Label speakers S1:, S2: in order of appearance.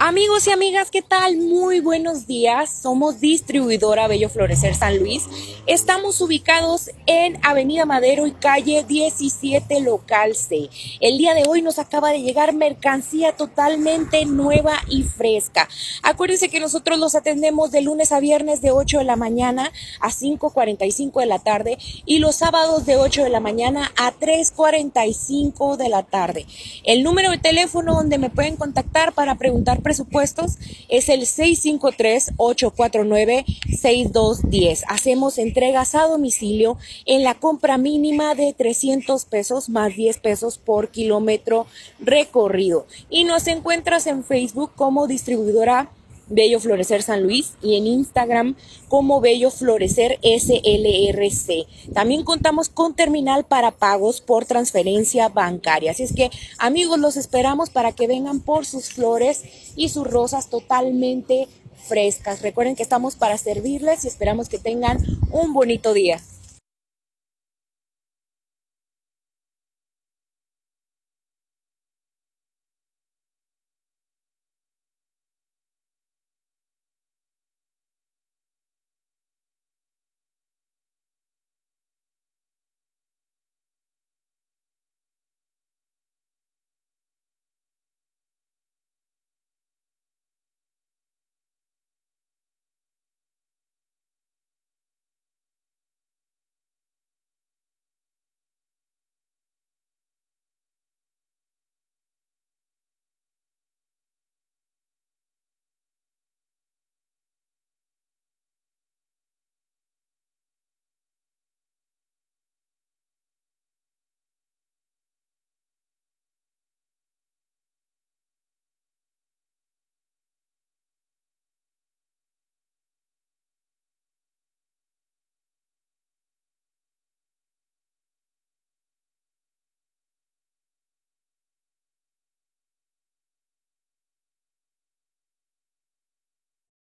S1: Amigos y amigas, ¿qué tal? Muy buenos días. Somos distribuidora Bello Florecer San Luis. Estamos ubicados en Avenida Madero y calle 17 local C. El día de hoy nos acaba de llegar mercancía totalmente nueva y fresca. Acuérdense que nosotros los atendemos de lunes a viernes de 8 de la mañana a 5.45 de la tarde y los sábados de 8 de la mañana a 3.45 de la tarde. El número de teléfono donde me pueden contactar para preguntar presupuestos es el 653-849-6210. Hacemos entregas a domicilio en la compra mínima de 300 pesos más 10 pesos por kilómetro recorrido. Y nos encuentras en Facebook como distribuidora Bello Florecer San Luis y en Instagram como Bello Florecer SLRC. También contamos con terminal para pagos por transferencia bancaria. Así es que amigos, los esperamos para que vengan por sus flores y sus rosas totalmente frescas. Recuerden que estamos para servirles y esperamos que tengan un bonito día.